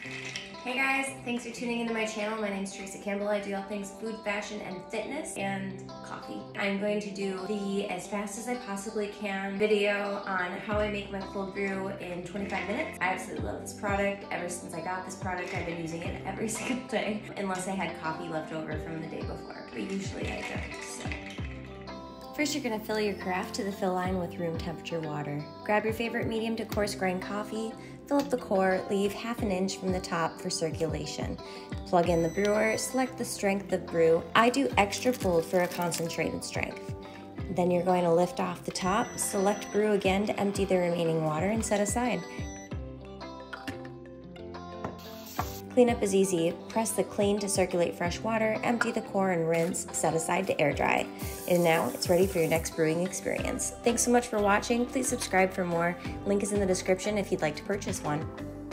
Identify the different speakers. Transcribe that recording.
Speaker 1: Hey guys, thanks for tuning into my channel. My name is Theresa Campbell. I do all things food, fashion, and fitness, and coffee. I'm going to do the as fast as I possibly can video on how I make my cold brew in 25 minutes. I absolutely love this product. Ever since I got this product, I've been using it every single day, unless I had coffee left over from the day before, but usually I don't. First, you're gonna fill your carafe to the fill line with room temperature water. Grab your favorite medium to coarse grind coffee, fill up the core, leave half an inch from the top for circulation. Plug in the brewer, select the strength of brew. I do extra pulled for a concentrated strength. Then you're going to lift off the top, select brew again to empty the remaining water and set aside. Cleanup is easy. Press the clean to circulate fresh water, empty the core and rinse, set aside to air dry. And now it's ready for your next brewing experience. Thanks so much for watching. Please subscribe for more. Link is in the description if you'd like to purchase one.